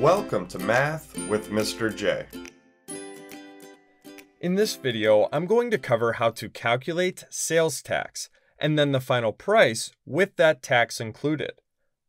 Welcome to Math with Mr. J. In this video, I'm going to cover how to calculate sales tax and then the final price with that tax included.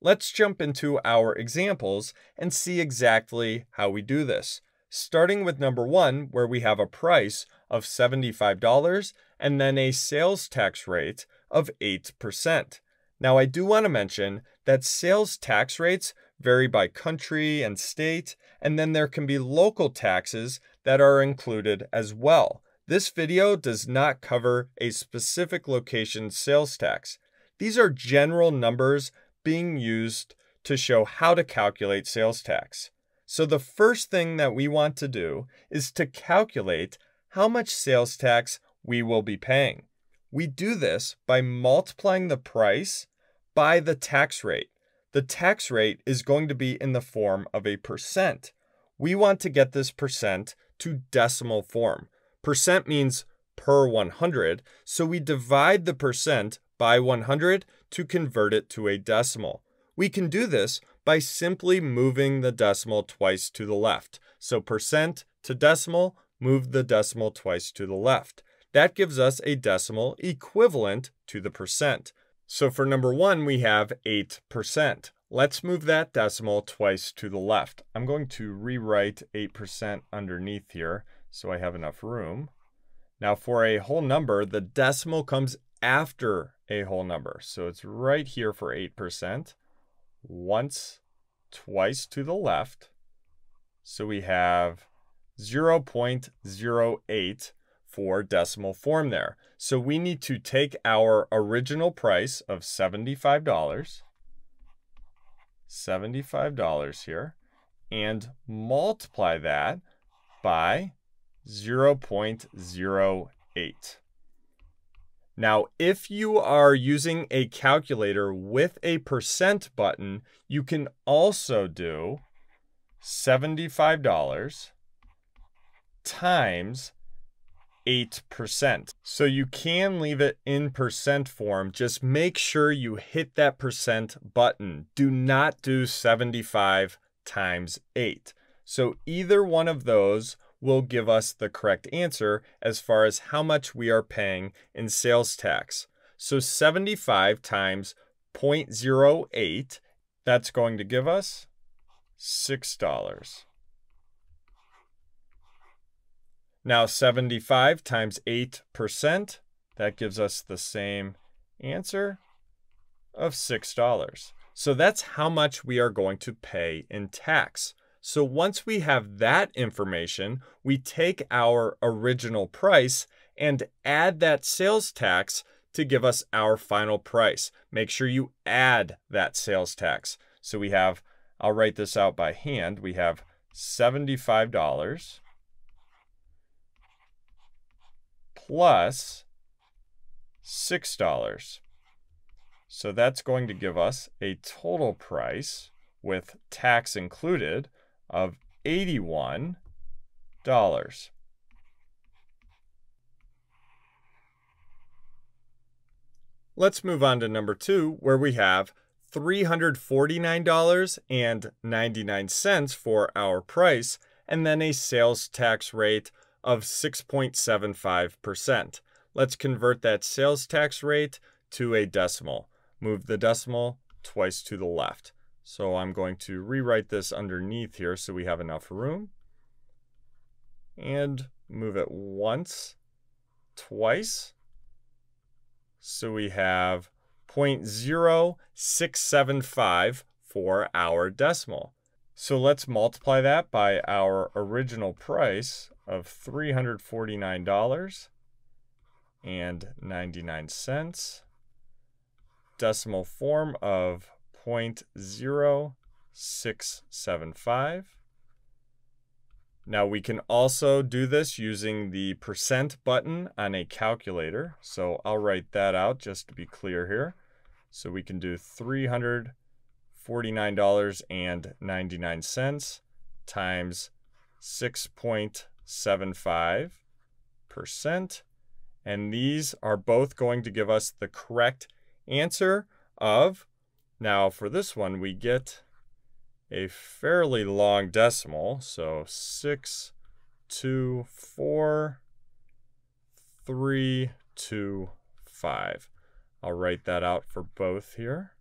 Let's jump into our examples and see exactly how we do this. Starting with number one, where we have a price of $75 and then a sales tax rate of 8%. Now, I do want to mention that sales tax rates vary by country and state, and then there can be local taxes that are included as well. This video does not cover a specific location sales tax. These are general numbers being used to show how to calculate sales tax. So the first thing that we want to do is to calculate how much sales tax we will be paying. We do this by multiplying the price by the tax rate. The tax rate is going to be in the form of a percent. We want to get this percent to decimal form. Percent means per 100, so we divide the percent by 100 to convert it to a decimal. We can do this by simply moving the decimal twice to the left. So percent to decimal, move the decimal twice to the left. That gives us a decimal equivalent to the percent. So for number one, we have 8%. Let's move that decimal twice to the left. I'm going to rewrite 8% underneath here so I have enough room. Now for a whole number, the decimal comes after a whole number. So it's right here for 8%. Once, twice to the left. So we have 0.08 for decimal form there. So we need to take our original price of $75, $75 here, and multiply that by 0.08. Now, if you are using a calculator with a percent button, you can also do $75 times 8%. So you can leave it in percent form. Just make sure you hit that percent button. Do not do 75 times 8. So either one of those will give us the correct answer as far as how much we are paying in sales tax. So 75 times 0.08, that's going to give us $6. Now 75 times 8%, that gives us the same answer of $6. So that's how much we are going to pay in tax. So once we have that information, we take our original price and add that sales tax to give us our final price. Make sure you add that sales tax. So we have, I'll write this out by hand, we have $75 plus $6. So that's going to give us a total price with tax included of $81. Let's move on to number two, where we have $349.99 for our price, and then a sales tax rate of 6.75%. Let's convert that sales tax rate to a decimal. Move the decimal twice to the left. So I'm going to rewrite this underneath here so we have enough room. And move it once, twice. So we have 0.0675 for our decimal. So let's multiply that by our original price of $349.99. Decimal form of 0.0675. Now we can also do this using the percent button on a calculator. So I'll write that out just to be clear here. So we can do $349.99 times 6.75%. And these are both going to give us the correct answer of now for this one, we get a fairly long decimal. So 6, 2, 4, 3, 2, 5. I'll write that out for both here.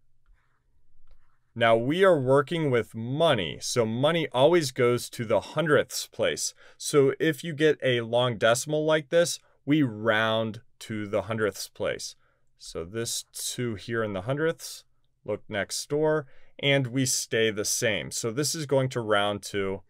Now we are working with money, so money always goes to the hundredths place. So if you get a long decimal like this, we round to the hundredths place. So this 2 here in the hundredths, look next door, and we stay the same. So this is going to round to,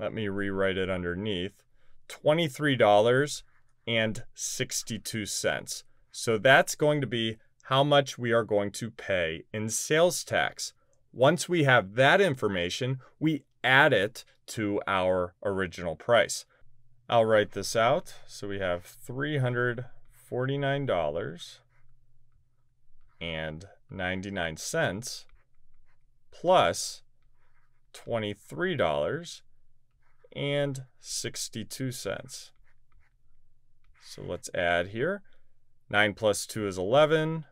let me rewrite it underneath, $23.62. So that's going to be how much we are going to pay in sales tax. Once we have that information, we add it to our original price. I'll write this out. So we have $349 and 99 cents plus $23 and 62 cents. So let's add here. 9 plus 2 is 11.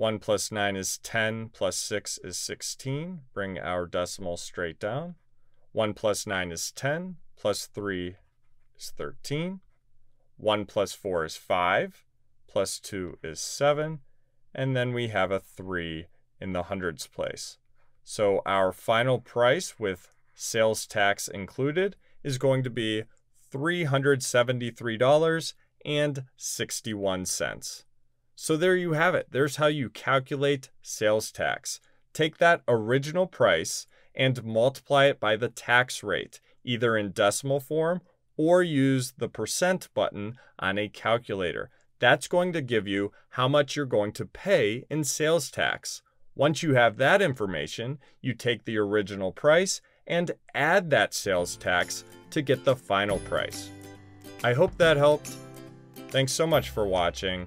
1 plus 9 is 10, plus 6 is 16. Bring our decimal straight down. 1 plus 9 is 10, plus 3 is 13. 1 plus 4 is 5, plus 2 is 7, and then we have a 3 in the hundreds place. So our final price with sales tax included is going to be $373.61. So there you have it. There's how you calculate sales tax. Take that original price and multiply it by the tax rate, either in decimal form or use the percent button on a calculator. That's going to give you how much you're going to pay in sales tax. Once you have that information, you take the original price and add that sales tax to get the final price. I hope that helped. Thanks so much for watching.